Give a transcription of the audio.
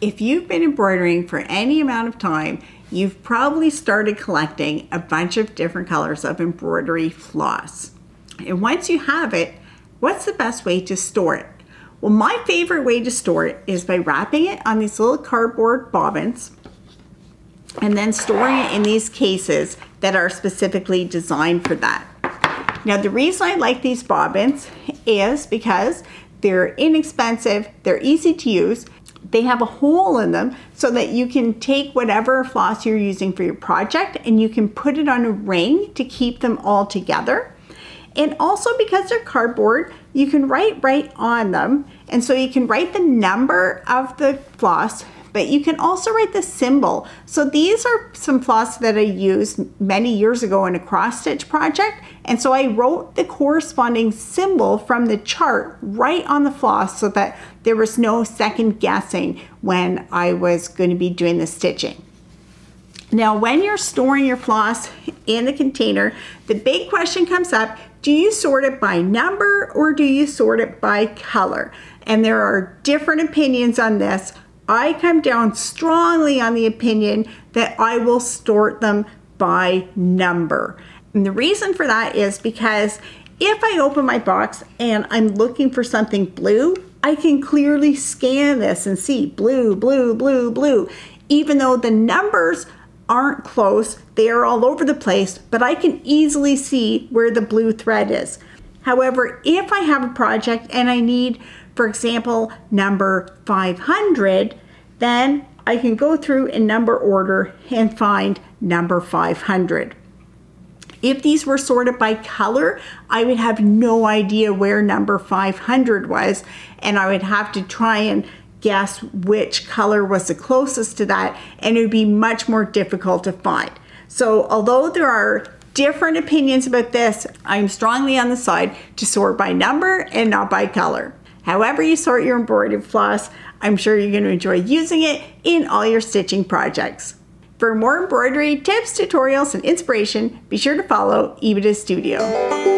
If you've been embroidering for any amount of time, you've probably started collecting a bunch of different colors of embroidery floss. And once you have it, what's the best way to store it? Well, my favorite way to store it is by wrapping it on these little cardboard bobbins and then storing it in these cases that are specifically designed for that. Now, the reason I like these bobbins is because they're inexpensive, they're easy to use, they have a hole in them so that you can take whatever floss you're using for your project and you can put it on a ring to keep them all together. And also because they're cardboard, you can write right on them. And so you can write the number of the floss but you can also write the symbol. So these are some floss that I used many years ago in a cross stitch project. And so I wrote the corresponding symbol from the chart right on the floss so that there was no second guessing when I was going to be doing the stitching. Now, when you're storing your floss in the container, the big question comes up, do you sort it by number or do you sort it by color? And there are different opinions on this. I come down strongly on the opinion that I will sort them by number. And the reason for that is because if I open my box and I'm looking for something blue, I can clearly scan this and see blue, blue, blue, blue. Even though the numbers aren't close, they are all over the place, but I can easily see where the blue thread is. However, if I have a project and I need for example, number 500, then I can go through in number order and find number 500. If these were sorted by color, I would have no idea where number 500 was, and I would have to try and guess which color was the closest to that, and it would be much more difficult to find. So although there are different opinions about this, I'm strongly on the side to sort by number and not by color. However you sort your embroidered floss, I'm sure you're going to enjoy using it in all your stitching projects. For more embroidery tips, tutorials, and inspiration, be sure to follow Epida Studio.